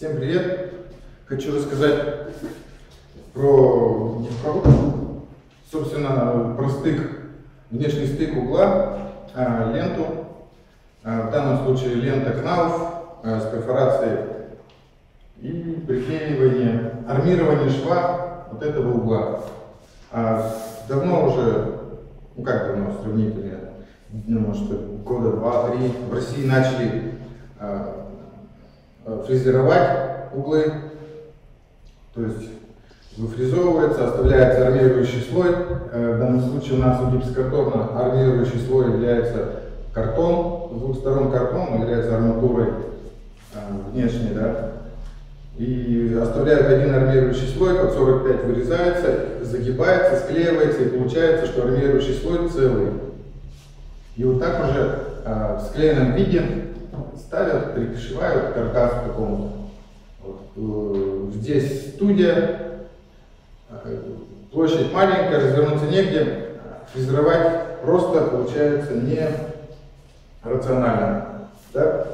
Всем привет! Хочу рассказать про гибкорд. Собственно, про стык, внешний стык угла, а, ленту. А, в данном случае лента каналов а, с перфорацией и приклеивание, армирование шва вот этого угла. Давно уже, ну как давно, сравнительно, может, года два-три в России начали фрезеровать углы, то есть выфрезовывается, оставляется армирующий слой. Э, в данном случае у нас у гипсокартона армирующий слой является картон, с двух сторон картон является арматурой э, внешней, да, и оставляют один армирующий слой, под 45 вырезается, загибается, склеивается, и получается, что армирующий слой целый. И вот так уже в склеенном виде ставят, пришивают каркас к какому-то. Вот. Э, здесь студия, э, площадь маленькая, развернуться негде, фрезеровать просто получается не рационально. Да?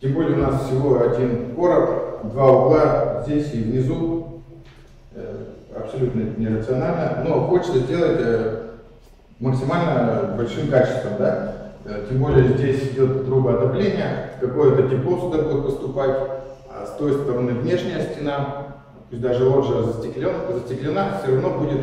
Тем более у нас всего один короб, два угла здесь и внизу. Э, абсолютно нерационально, но хочется сделать максимально большим качеством. Да? Э, тем более здесь идет трубоотопление, какое-то тепло сюда будет поступать, а с той стороны внешняя стена, пусть даже лоджия застеклен, застеклена, все равно будет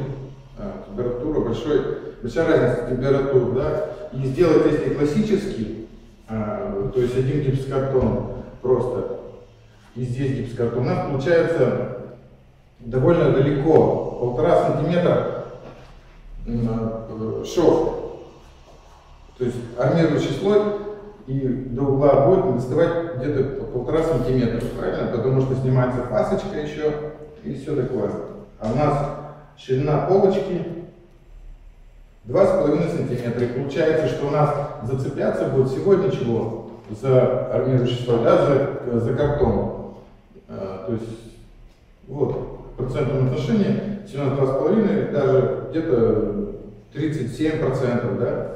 э, температура большой, большая разница температур, да, и сделать если классический, э, то есть один гипсокартон просто, и здесь гипсокартон, у нас получается довольно далеко, полтора сантиметра шов то есть армирующий слой и до угла будет доставать где-то полтора сантиметра, правильно? Потому что снимается фасочка еще и все такое. А у нас ширина полочки 2,5 сантиметра. И получается, что у нас зацепляться будет всего ничего за армирующий слой, да, за, за картон. А, то есть вот процентном отношении всего 2,5, даже где-то 37 процентов, да,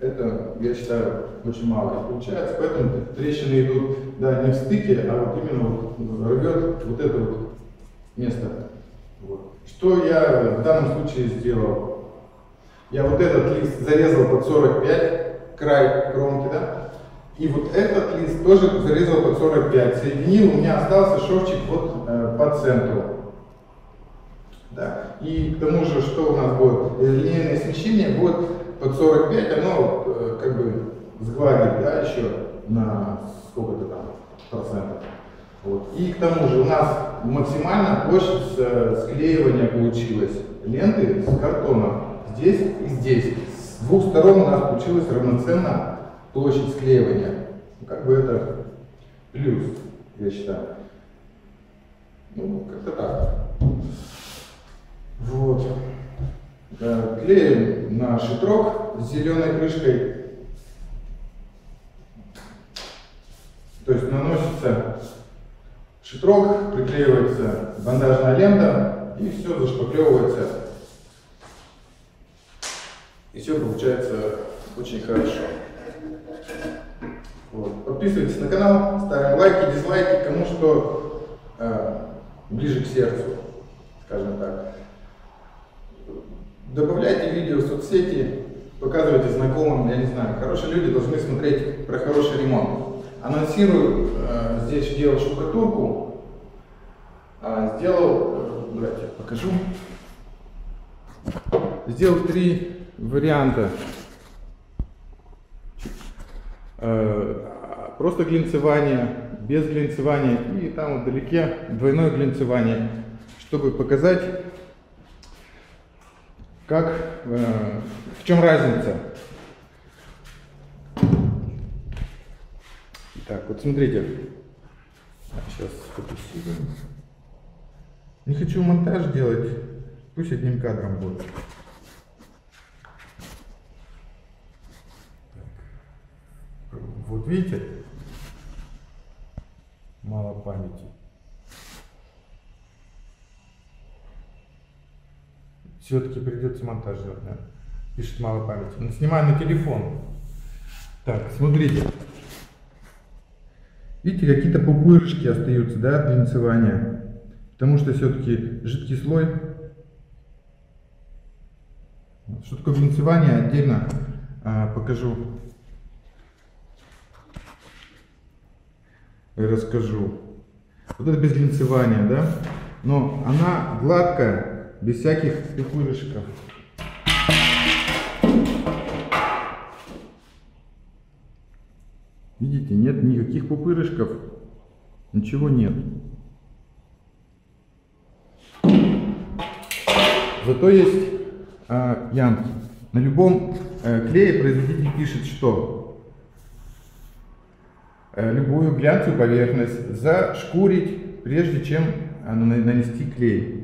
это, я считаю, очень мало получается. Поэтому трещины идут, да, не в стыке, а вот именно вот рвет вот это вот место. Вот. Что я в данном случае сделал? Я вот этот лист зарезал под 45, край кромки, да? И вот этот лист тоже зарезал под 45. Соединил, у меня остался шовчик вот э, по центру. Да. И к тому же, что у нас будет? Линейное смещение будет под 45 оно э, как бы сгладит, да, еще на сколько-то там процентов. Вот. И к тому же у нас максимально площадь склеивания получилась ленты с картоном здесь и здесь. С двух сторон у нас получилась равноценно площадь склеивания. Ну, как бы это плюс, я считаю. Ну, как-то так. Вот. Э, клеим на шитрок с зеленой крышкой. То есть наносится шитрок, приклеивается бандажная лента и все зашпаклевывается. И все получается очень хорошо. Вот. Подписывайтесь на канал, ставим лайки, дизлайки, кому что э, ближе к сердцу, скажем так. Добавляйте видео в соцсети, показывайте знакомым, я не знаю. Хорошие люди должны смотреть про хороший ремонт. Анонсирую, э, здесь делал штукатурку, а сделал, э, давайте покажу. Сделал три варианта. Э, просто глинцевание, без глинцевания и там вдалеке двойное глинцевание, чтобы показать как, э, в чем разница? Так, вот смотрите. Сейчас сфокусируем. Не хочу монтаж делать, пусть одним кадром будет. Вот видите, мало памяти. Все-таки придется монтаж делать, да? Пишет мало памяти. Снимаю на телефон. Так, смотрите. Видите, какие-то пупырышки остаются, да, от глинцевания. Потому что все-таки жидкий слой. Что такое глинцевание, отдельно а, покажу. Расскажу. Вот это без глинцевания, да? Но она гладкая, без всяких пупырышков. Видите, нет никаких пупырышков, ничего нет. Зато есть э, ямки. На любом э, клее производитель пишет, что э, любую глянцевую поверхность зашкурить, прежде чем э, нанести клей.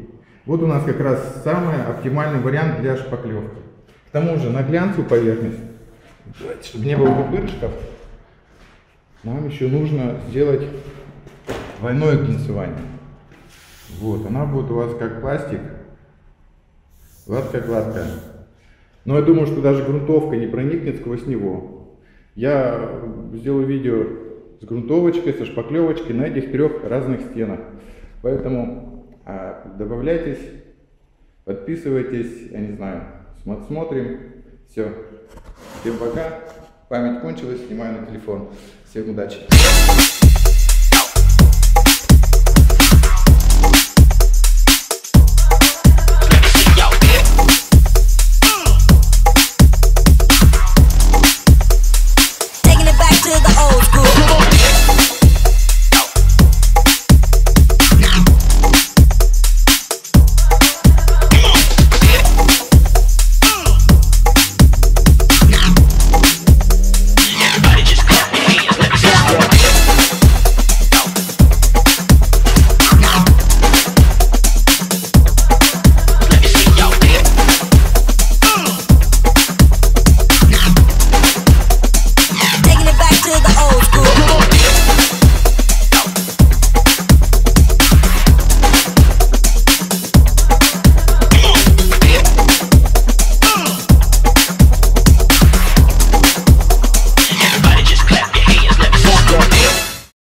Вот у нас как раз самый оптимальный вариант для шпаклевки. К тому же на глянцевую поверхность, чтобы не было пупырышков, нам еще нужно сделать двойное глинцевание. Вот, она будет у вас как пластик, гладкая-гладкая. Но я думаю, что даже грунтовка не проникнет сквозь него. Я сделаю видео с грунтовочкой, со шпаклевочкой на этих трех разных стенах. Поэтому добавляйтесь, подписывайтесь, я не знаю, смотрим. Все. Всем пока. Память кончилась, снимаю на телефон. Всем удачи!